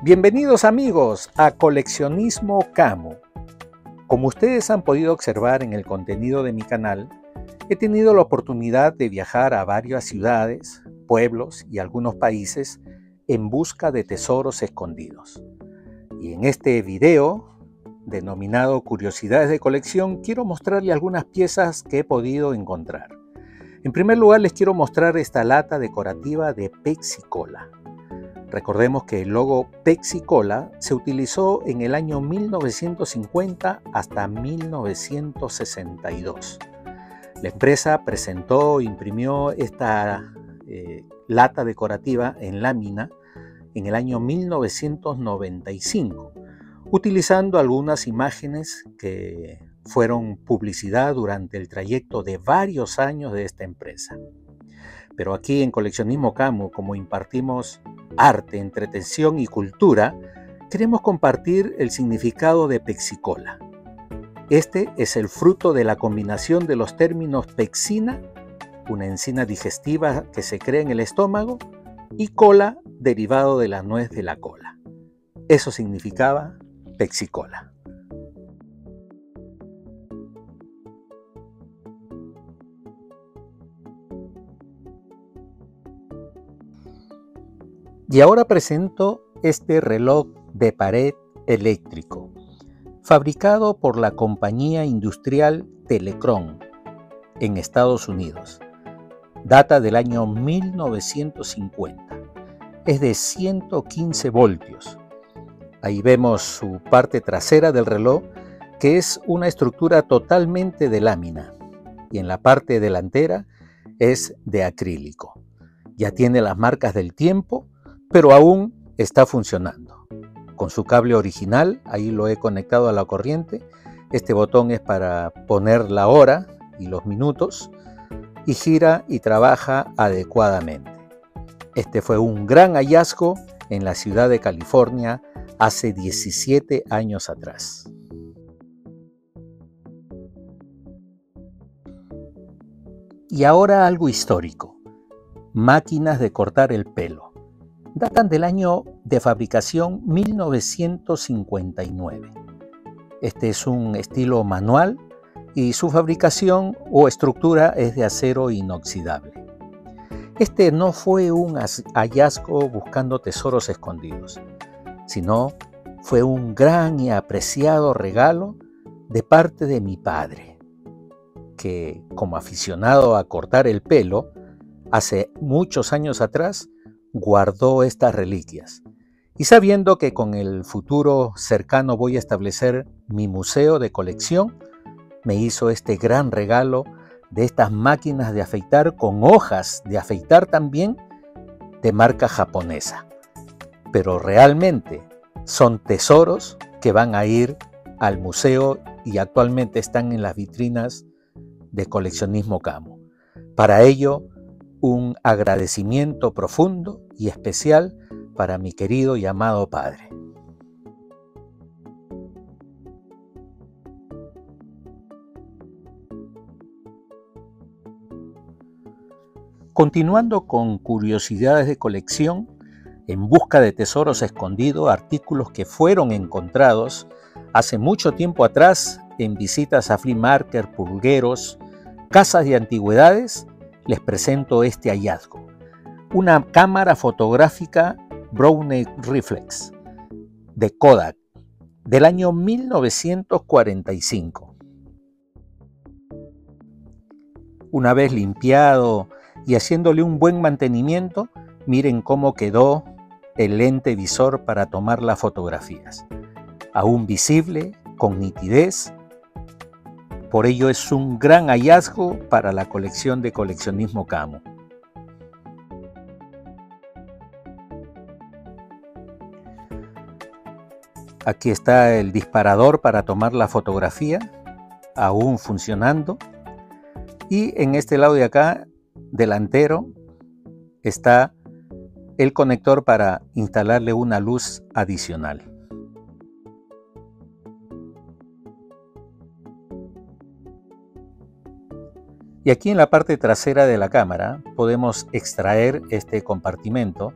Bienvenidos amigos a Coleccionismo Camo. Como ustedes han podido observar en el contenido de mi canal, he tenido la oportunidad de viajar a varias ciudades, pueblos y algunos países en busca de tesoros escondidos. Y en este video, denominado Curiosidades de Colección, quiero mostrarle algunas piezas que he podido encontrar. En primer lugar les quiero mostrar esta lata decorativa de Pepsi Cola. Recordemos que el logo Pepsi Cola se utilizó en el año 1950 hasta 1962. La empresa presentó e imprimió esta eh, lata decorativa en lámina en el año 1995, utilizando algunas imágenes que fueron publicidad durante el trayecto de varios años de esta empresa. Pero aquí en Coleccionismo Camo, como impartimos arte, entretención y cultura, queremos compartir el significado de pexicola. Este es el fruto de la combinación de los términos pexina, una enzima digestiva que se crea en el estómago, y cola, derivado de la nuez de la cola. Eso significaba pexicola. Y ahora presento este reloj de pared eléctrico, fabricado por la compañía industrial Telecron en Estados Unidos. Data del año 1950. Es de 115 voltios. Ahí vemos su parte trasera del reloj, que es una estructura totalmente de lámina, y en la parte delantera es de acrílico. Ya tiene las marcas del tiempo pero aún está funcionando. Con su cable original, ahí lo he conectado a la corriente. Este botón es para poner la hora y los minutos y gira y trabaja adecuadamente. Este fue un gran hallazgo en la ciudad de California hace 17 años atrás. Y ahora algo histórico. Máquinas de cortar el pelo datan del año de fabricación 1959. Este es un estilo manual y su fabricación o estructura es de acero inoxidable. Este no fue un hallazgo buscando tesoros escondidos, sino fue un gran y apreciado regalo de parte de mi padre, que como aficionado a cortar el pelo, hace muchos años atrás guardó estas reliquias. Y sabiendo que con el futuro cercano voy a establecer mi museo de colección, me hizo este gran regalo de estas máquinas de afeitar con hojas de afeitar también de marca japonesa. Pero realmente son tesoros que van a ir al museo y actualmente están en las vitrinas de coleccionismo Camo. Para ello, un agradecimiento profundo y especial para mi querido y amado Padre. Continuando con curiosidades de colección, en busca de tesoros escondidos, artículos que fueron encontrados hace mucho tiempo atrás en visitas a flea market, pulgueros, casas de antigüedades les presento este hallazgo. Una cámara fotográfica Brownie Reflex de Kodak del año 1945. Una vez limpiado y haciéndole un buen mantenimiento, miren cómo quedó el lente visor para tomar las fotografías. Aún visible, con nitidez por ello es un gran hallazgo para la colección de coleccionismo Camo. Aquí está el disparador para tomar la fotografía, aún funcionando. Y en este lado de acá, delantero, está el conector para instalarle una luz adicional. Y aquí en la parte trasera de la cámara podemos extraer este compartimento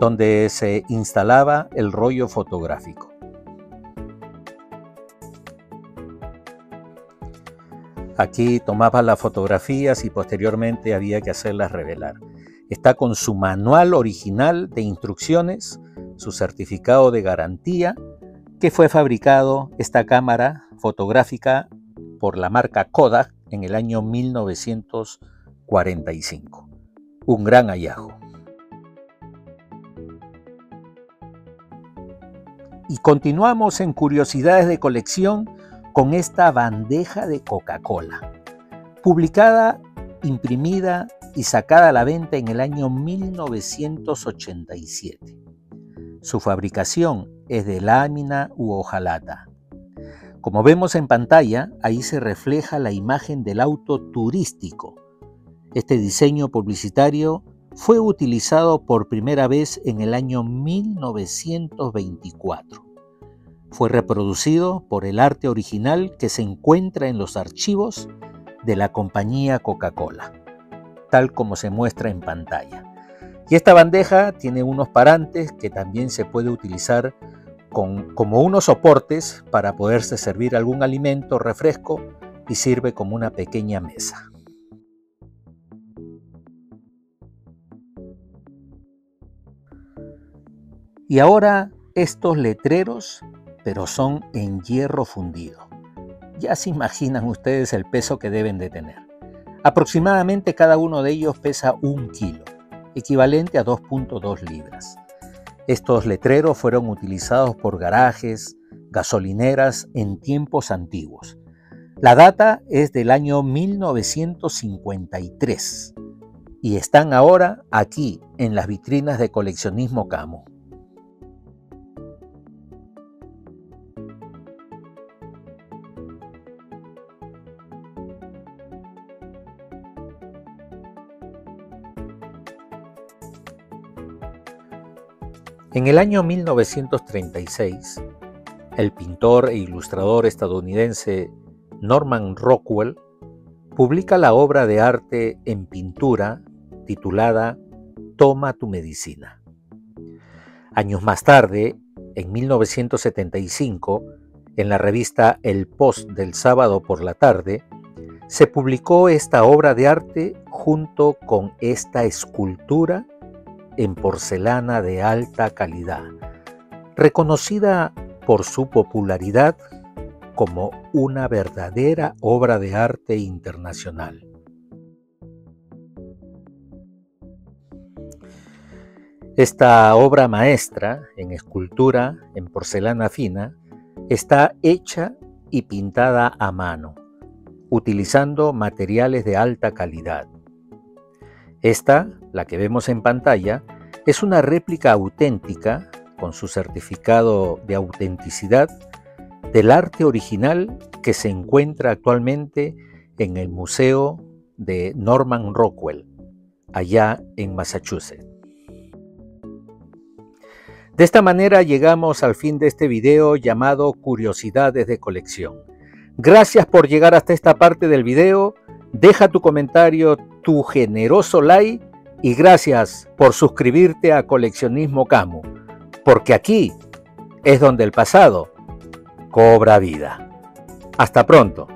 donde se instalaba el rollo fotográfico. Aquí tomaba las fotografías y posteriormente había que hacerlas revelar. Está con su manual original de instrucciones, su certificado de garantía, que fue fabricado esta cámara fotográfica por la marca Kodak en el año 1945. Un gran hallazgo. Y continuamos en curiosidades de colección con esta bandeja de Coca-Cola, publicada, imprimida y sacada a la venta en el año 1987. Su fabricación es de lámina u hojalata. Como vemos en pantalla, ahí se refleja la imagen del auto turístico. Este diseño publicitario fue utilizado por primera vez en el año 1924 fue reproducido por el arte original que se encuentra en los archivos de la compañía Coca-Cola, tal como se muestra en pantalla. Y esta bandeja tiene unos parantes que también se puede utilizar como unos soportes para poderse servir algún alimento, refresco y sirve como una pequeña mesa. Y ahora estos letreros pero son en hierro fundido. Ya se imaginan ustedes el peso que deben de tener. Aproximadamente cada uno de ellos pesa un kilo, equivalente a 2.2 libras. Estos letreros fueron utilizados por garajes, gasolineras en tiempos antiguos. La data es del año 1953 y están ahora aquí en las vitrinas de coleccionismo Camo. En el año 1936, el pintor e ilustrador estadounidense Norman Rockwell publica la obra de arte en pintura titulada Toma tu medicina. Años más tarde, en 1975, en la revista El Post del sábado por la tarde, se publicó esta obra de arte junto con esta escultura en porcelana de alta calidad, reconocida por su popularidad como una verdadera obra de arte internacional. Esta obra maestra en escultura en porcelana fina está hecha y pintada a mano, utilizando materiales de alta calidad. Esta, la que vemos en pantalla, es una réplica auténtica, con su certificado de autenticidad, del arte original que se encuentra actualmente en el Museo de Norman Rockwell, allá en Massachusetts. De esta manera llegamos al fin de este video llamado Curiosidades de colección. Gracias por llegar hasta esta parte del video Deja tu comentario, tu generoso like y gracias por suscribirte a Coleccionismo Camu, porque aquí es donde el pasado cobra vida. Hasta pronto.